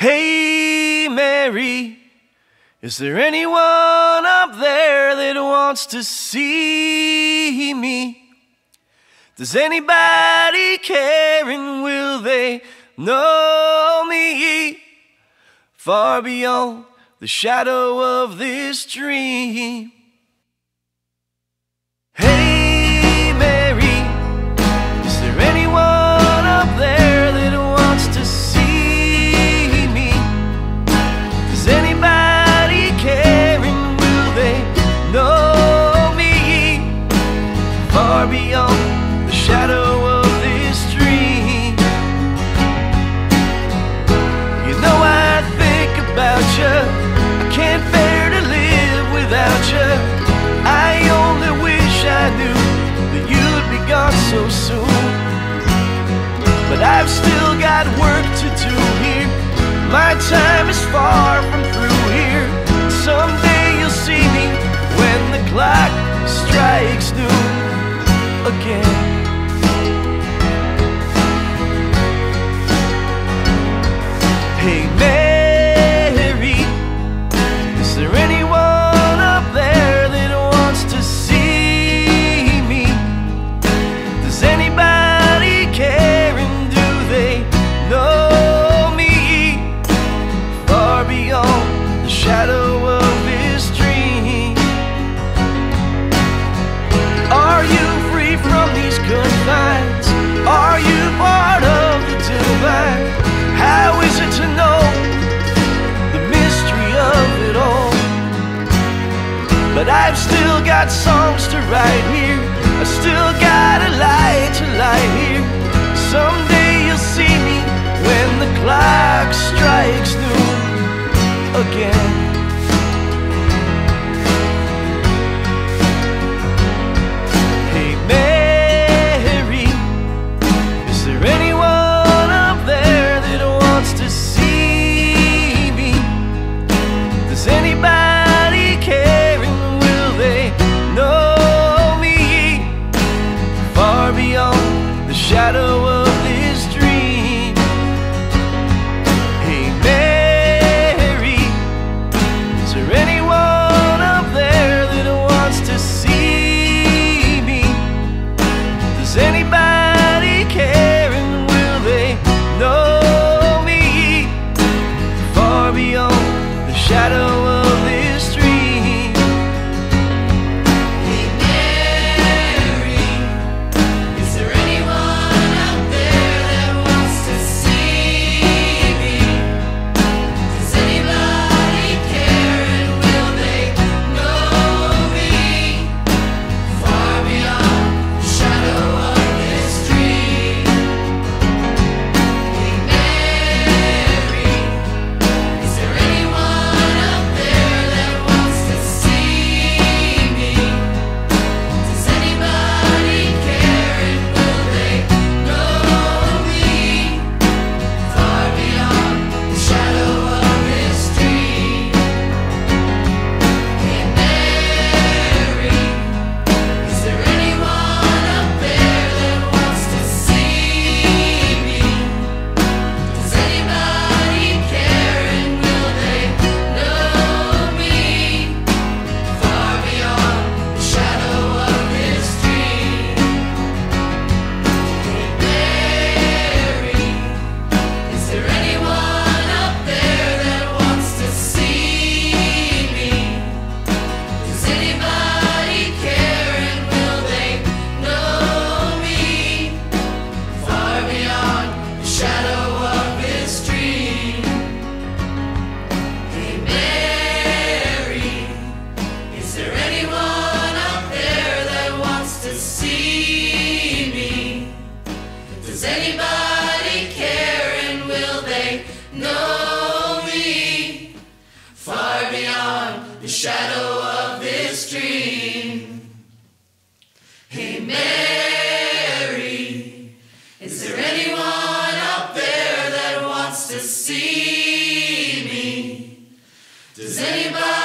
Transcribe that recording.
Hey, Mary, is there anyone up there that wants to see me? Does anybody care and will they know me? Far beyond the shadow of this dream. far beyond the shadow of this dream. You know I think about you. I can't bear to live without you. I only wish I knew that you'd be gone so soon. But I've still got work to do here. My time is far from through here. Someday you'll see me when the clock strikes noon again. Hey, got songs to write here. anybody far beyond the shadow of this dream. Hey, Mary, is there anyone up there that wants to see me? Does anybody?